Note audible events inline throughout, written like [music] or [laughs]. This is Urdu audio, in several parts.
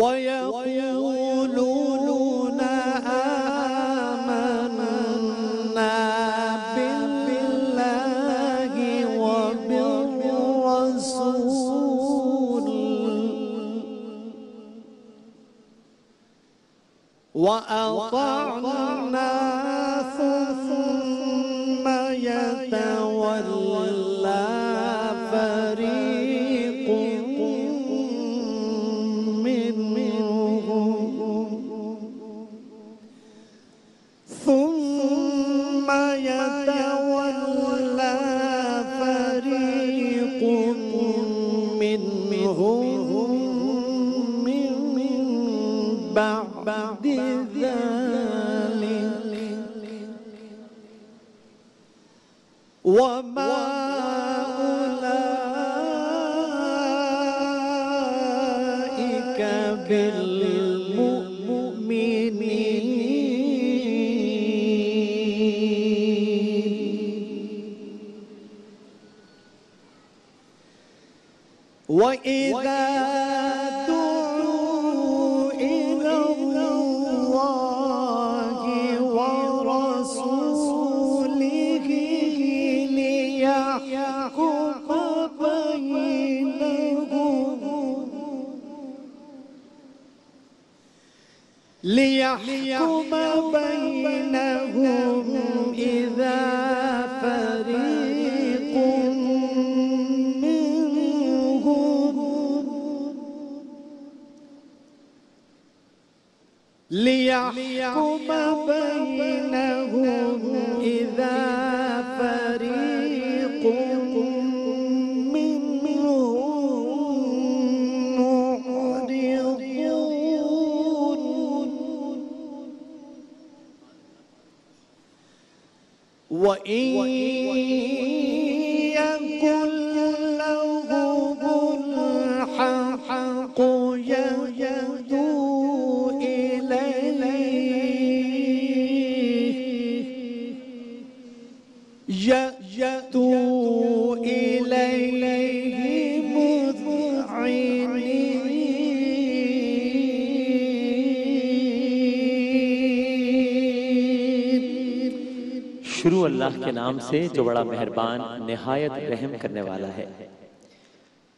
ويقولون آمنا بالله وبالرسول. وأطعنا بعد ذلك. وما أولئك بالمؤمنين. وإذا ليحكم بينهم إذا فريق منهم. ليحكم بينهم وإن کے نام سے جو بڑا مہربان، نہایت رحم کرنے والا ہے۔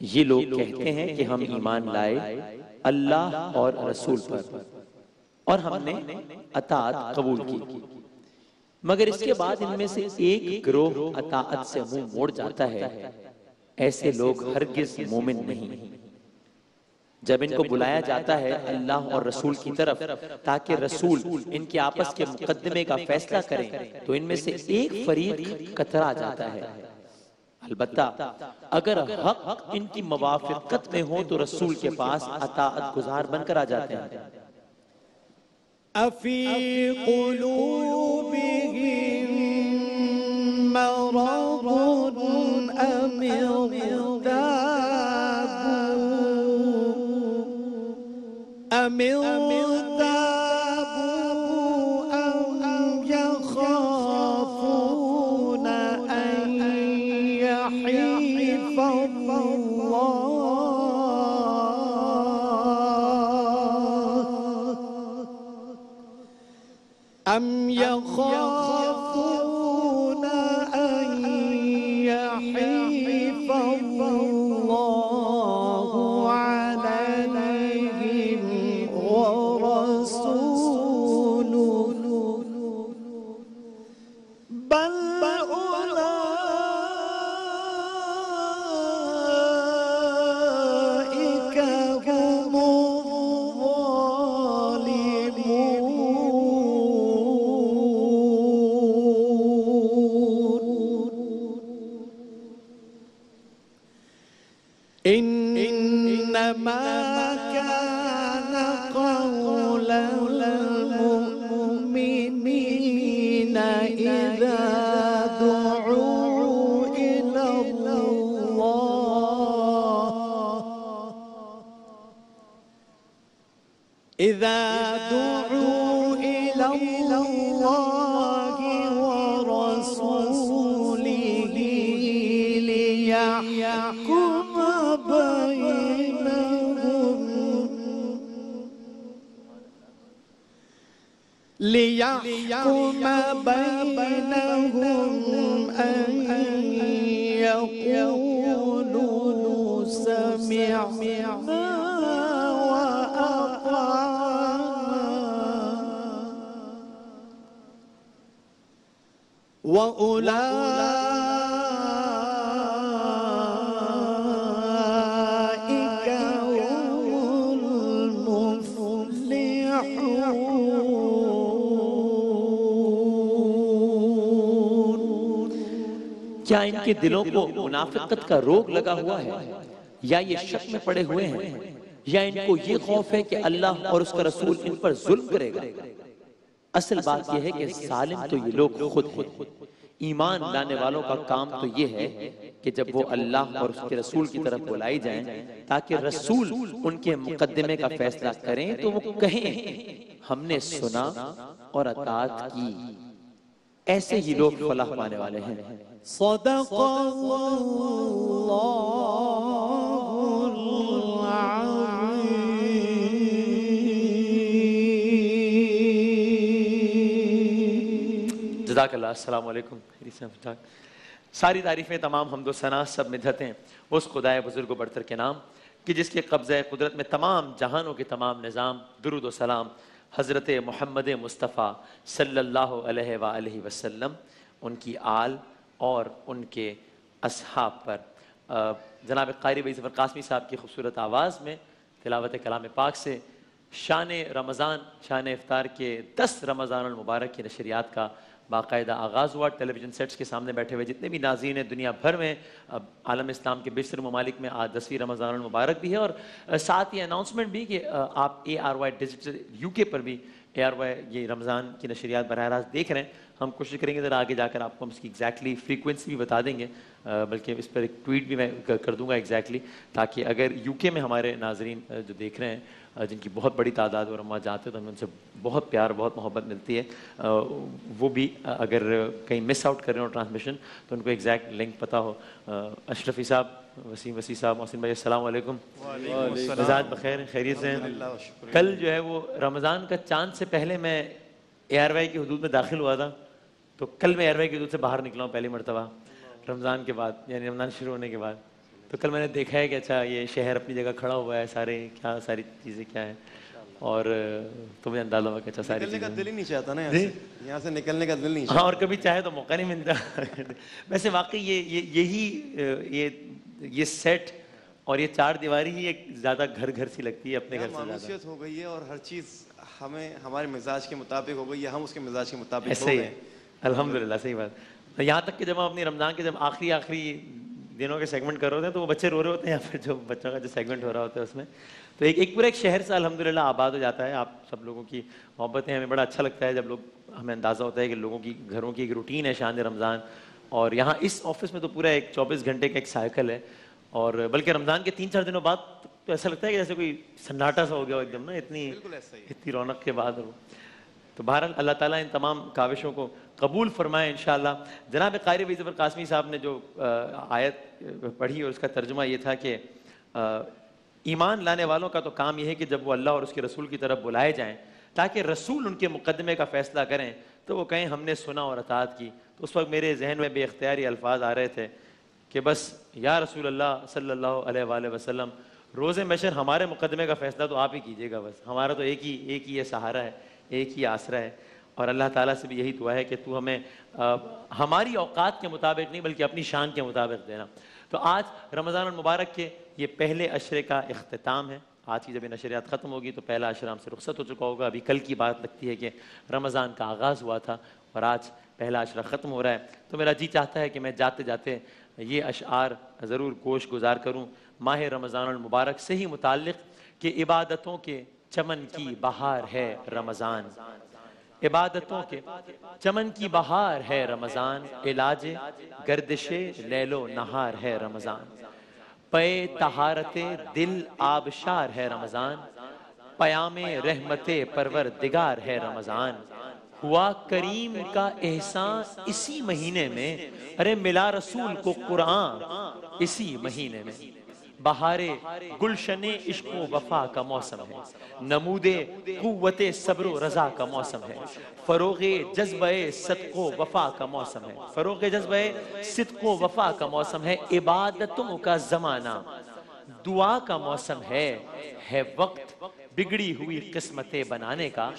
یہ لوگ کہتے ہیں کہ ہم ایمان لائے اللہ اور رسول پر، اور ہم نے اطاعت قبول کی۔ مگر اس کے بعد ان میں سے ایک گروہ اطاعت سے منہ موڑ جاتا ہے۔ ایسے لوگ ہرگز مومن نہیں۔ جب ان کو بلایا جاتا ہے اللہ اور رسول کی طرف تاکہ رسول ان کے آپس کے مقدمے کا فیصلہ کریں تو ان میں سے ایک فریق کترا جاتا ہے۔ البتہ اگر حق ان کی موافقت میں ہو تو رسول کے پاس اطاعت گزار بن کر آ جاتے ہیں أفي قلوبهم مرض أم أم ارتابوا أم يخافون أن الله؟ ما كان قول المؤمنين إذا دعوا إلى الله. إذا دعوا إلى الله ورسوله ليحكم بينهم ليحكم بينهم أن يقولوا سمعنا وأطعنا. وأولئك کے دلوں کو منافقت کا روگ لگا ہوا ہے یا یہ شک میں پڑے ہوئے ہیں یا ان کو یہ خوف ہے کہ اللہ اور اس کا رسول ان پر ظلم کرے گا۔ اصل بات یہ ہے کہ سالم تو یہ لوگ خود ہیں۔ ایمان لانے والوں کا کام تو یہ ہے کہ جب وہ اللہ اور اس کے رسول کی طرف بلائی جائیں تاکہ رسول ان کے مقدمے کا فیصلہ کریں تو وہ کہیں، ہم نے سنا اور اطاعت کی۔ ایسے ہی لوگ فلاح پانے والے ہیں۔ صدق الله العظيم جزاک اللہ السلام علیکم ساری تعریفیں تمام حمد و ثنا سب مدھتیں اس خدائے بزرگ و برتر کے نام کہ جس کے قبضہ قدرت میں تمام جہانوں کے تمام نظام درود و سلام حضرت محمد مصطفیٰ صلی اللہ علیہ وآلہ وسلم، ان کی آل اور ان کے اصحاب پر۔ جناب قاری بھائی ظفر قاسمی صاحب کی خوبصورت آواز میں تلاوت کلام پاک سے شان رمضان، شان افطار کے دس رمضان المبارک کی نشریات کا باقاعدہ آغاز ہوا ٹیلی ویژن سیٹس کے سامنے بیٹھے ہوئے، جتنے بھی ناظرین ہیں دنیا بھر میں، اب عالم اسلام کے بیشتر ممالک میں آج دسویں رمضان المبارک بھی ہے اور ساتھ یہ اناؤنسمنٹ بھی کہ آپ A R Y digital U K پر بھی اے آر وائی یہ رمضان کی نشریات براہ راست دیکھ رہے ہیں۔ ہم کوشش کریں گے ذرا آگے جا کر آپ کو ہم اس کی ایگزیکٹلی فریکوینسی بھی بتا دیں گے۔ بلکہ اس پر ایک ٹویٹ بھی میں کر دوں گا ایگزیکٹلی تاکہ اگر یو کے میں ہمارے ناظرین جو دیکھ رہے ہیں جن کی بہت بڑی تعداد اور ہم جاتے تو ہمیں ان سے بہت پیار بہت محبت ملتی ہے۔ وہ بھی اگر کہیں مس آؤٹ کر رہے ہو ٹرانسمیشن تو ان کو ایگزیکٹ لنک پتہ ہو۔ اشرفی صاحب وسیم وسیع صاحب محسن بھائی السلام علیکم۔ مزاج بخیر خیریت سے کل جو ہے وہ رمضان کا چاند سے پہلے میں اے آر وائی کی حدود میں داخل ہوا تھا۔ تو کل میں اے آر وائی کی حدود سے باہر نکلا ہوں پہلی مرتبہ۔ رمضان کے بعد یعنی رمضان شروع ہونے کے بعد۔ تو کل میں نے دیکھا ہے کہ اچھا یہ شہر اپنی جگہ کھڑا ہوا ہے سارے کیا ساری چیزیں کیا ہیں؟ اور تمہیں اندازہ ہوا کہ اچھا ساری نکلنے کا دل ہی نہیں چاہتا نا یہاں جی؟ سے۔ نکلنے کا دل نہیں ہاں اور کبھی چاہے تو موقع نہیں ملتا۔ [laughs] ویسے واقعی یہ یہ یہی یہ یہ سیٹ اور یہ چار دیواری ہی ایک زیادہ گھر گھر سی لگتی ہے اپنے گھر سے زیادہ۔ ہو گئی ہے اور ہر چیز ہمیں ہمارے مزاج کے مطابق ہو گئی ہے ہم اس کے مزاج کے مطابق ہو ایسے ہی۔ الحمد للہ صحیح بات۔ یہاں تک کہ جب ہم اپنی رمضان کے جب آخری آخری دنوں کے سیگمنٹ کر رہے ہوتے ہیں تو وہ بچے رو رہے ہوتے ہیں یا پھر جو بچوں کا جو سیگمنٹ ہو رہا ہوتا ہے اس میں۔ تو ایک ایک پورا ایک شہر سے الحمد للہ آباد ہو جاتا ہے۔ آپ سب لوگوں کی محبتیں ہمیں بڑا اچھا لگتا ہے۔ جب لوگ ہمیں اندازہ ہوتا ہے کہ لوگوں کی گھروں کی ایک روٹین ہے شان رمضان۔ اور یہاں اس آفس میں تو پورا ایک چوبیس گھنٹے کا ایک سائیکل ہے۔ اور بلکہ رمضان کے تین چار دنوں بعد تو ایسا لگتا ہے کہ جیسے کوئی سناٹا سا ہو گیا ہو ایک دم نا اتنی اتنی رونق کے بعد وہ تو بہرحال اللہ تعالیٰ ان تمام کاوشوں کو قبول فرمائے انشاءاللہ۔ جناب قاری بھائی قاسمی صاحب نے جو آیت پڑھی اور اس کا ترجمہ یہ تھا کہ ایمان لانے والوں کا تو کام یہ ہے کہ جب وہ اللہ اور اس کے رسول کی طرف بلائے جائیں، تاکہ رسول ان کے مقدمے کا فیصلہ کریں، تو وہ کہیں ہم نے سنا اور اطاعت کی۔ تو اس وقت میرے ذہن میں بے اختیاری الفاظ آ رہے تھے کہ بس، یا رسول اللہ صلی اللہ علیہ وآلہ وسلم روز محشر ہمارے مقدمے کا فیصلہ تو آپ ہی کیجیے گا بس۔ ہمارا تو ایک ہی ایک ہی یہ سہارا ہے۔ ایک ہی آسرا ہے۔ اور اللہ تعالیٰ سے بھی یہی دعا ہے کہ تو ہمیں ہماری اوقات کے مطابق نہیں بلکہ اپنی شان کے مطابق دینا۔ تو آج رمضان المبارک کے یہ پہلے عشرے کا اختتام ہے۔ آج کی جب یہ نشریات ختم ہوگی تو پہلا عشرہ ہم سے رخصت ہو چکا ہوگا۔ ابھی کل کی بات لگتی ہے کہ رمضان کا آغاز ہوا تھا اور آج پہلا عشرہ ختم ہو رہا ہے۔ تو میرا جی چاہتا ہے کہ میں جاتے جاتے یہ اشعار ضرور گوش گزار کروں۔ ماہ رمضان المبارک سے ہی متعلق کہ عبادتوں کے چمن کی بہار ہے رمضان۔ عبادتوں کے چمن کی بہار ہے رمضان۔ علاج گردش لیل و نہار ہے رمضان۔ پے طہارت دل آبشار ہے رمضان۔ پیام رحمت پروردگار ہے رمضان۔ ہوا کریم کا احسان اسی مہینے میں۔ ارے ملا رسول کو قرآن اسی مہینے میں۔ بہار گلشن عشق و وفا کا موسم ہے۔ نمود قوت صبر و رضا کا موسم ہے۔ فروغ جذبہ صدق و وفا کا موسم ہے۔ فروغ جذبہ صدق و وفا کا موسم ہے۔ عبادتوں کا زمانہ۔ دعا کا موسم ہے۔ ہے وقت۔ بگڑی ہوئی قسمتیں بنانے کا۔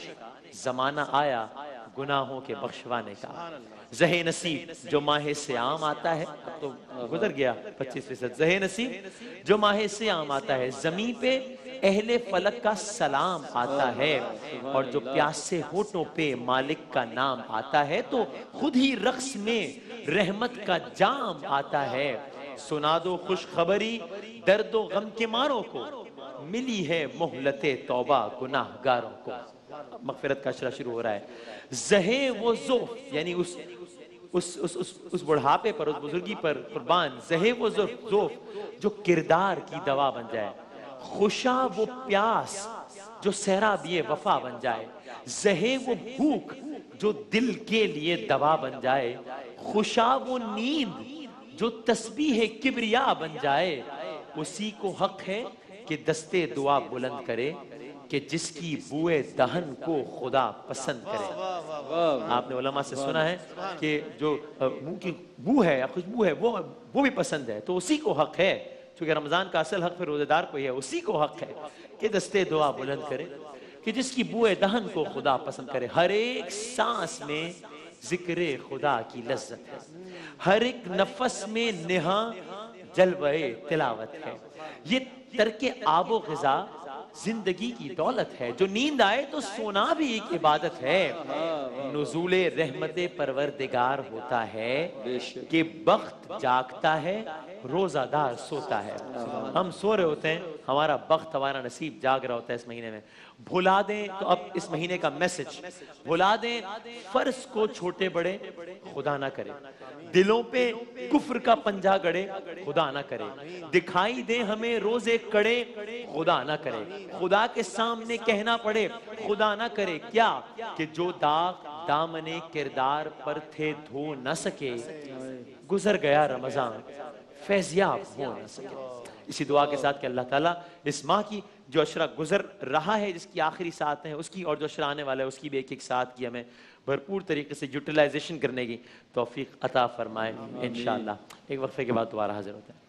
زمانہ آیا۔ گناہوں کے بخشوانے کا۔ زہ نصیب جو ماہ سیام آتا ہے، اب تو گزر گیا پچیس فیصد۔ زہ نصیب جو ماہ سیام آتا ہے، زمین پہ اہل فلک کا سلام آتا ہے۔ اور جو پیاسے ہوٹوں پہ مالک کا نام آتا ہے، تو خود ہی رقص میں رحمت کا جام آتا ہے۔ سنا دو خوش خبری درد و غم کے ماروں کو۔ ملی ہے مہلت توبہ گناہ گاروں کو مغفرت کا اشرا شروع ہو رہا ہے۔ زہے وہ زوف یعنی اس اس, اس, اس, اس بڑھاپے پر اس بزرگی پر قربان زہے وہ زوف جو کردار کی دوا بن جائے۔ خوشا وہ پیاس جو سیراب یہ وفا بن جائے۔ زہے وہ بھوک جو دل کے لیے دوا بن جائے۔ خوشا وہ نیند جو تسبیح کبریا بن جائے۔ اسی کو حق ہے کہ دستے دعا بلند کرے کہ جس کی بوئے دہن کو خدا پسند کرے۔ آپ نے علماء سے سنا ہے کہ جو منہ کی بو ہے یا خوشبو ہے وہ وہ بھی پسند ہے تو اسی کو حق ہے۔ چونکہ رمضان کا اصل حق پھر روزے دار کو ہی ہے اسی کو حق ہے کہ دستے دعا بلند کرے کہ جس کی بوئے دہن کو خدا پسند کرے۔ ہر ایک سانس میں ذکر خدا کی لذت ہے۔ ہر ایک نفس میں نہا جلوہ تلاوت ہے۔ یہ ترک آب و غذا زندگی کی دولت ہے۔ جو نیند آئے تو سونا بھی ایک عبادت ہے۔ نزول رحمت پروردگار ہوتا ہے کہ بخت جاگتا ہے، روزہ دار سوتا ہے۔ ہم سو رہے ہوتے ہیں۔ ہمارا بخت ہمارا نصیب جاگ رہا ہوتا ہے اس مہینے میں۔ بھلا دیں تو اب اس مہینے کا میسج بھلا دیں فرض کو چھوٹے بڑے، خدا نہ کرے۔ دلوں پہ کفر کا پنجا گڑے خدا نہ کرے۔ دکھائی دے ہمیں روزے کڑے، خدا نہ کرے۔ خدا کے سامنے کہنا پڑے، خدا نہ کرے۔ کیا؟ کہ جو داغ، دامن کردار پر تھے دھو نہ سکے۔ گزر گیا رمضان فیضیاب ہو نہ سکے۔ اسی دعا کے ساتھ کہ اللہ تعالیٰ اس ماہ کی جو اشرا گزر رہا ہے جس کی آخری ساتھ ہیں اس کی اور جو اشرا آنے والا ہے اس کی بھی ایک ایک ساتھ کی ہمیں بھرپور طریقے سے یوٹیلائزیشن کرنے کی توفیق عطا فرمائے انشاءاللہ۔ ایک وقفے کے بعد دوبارہ حاضر ہوتا ہے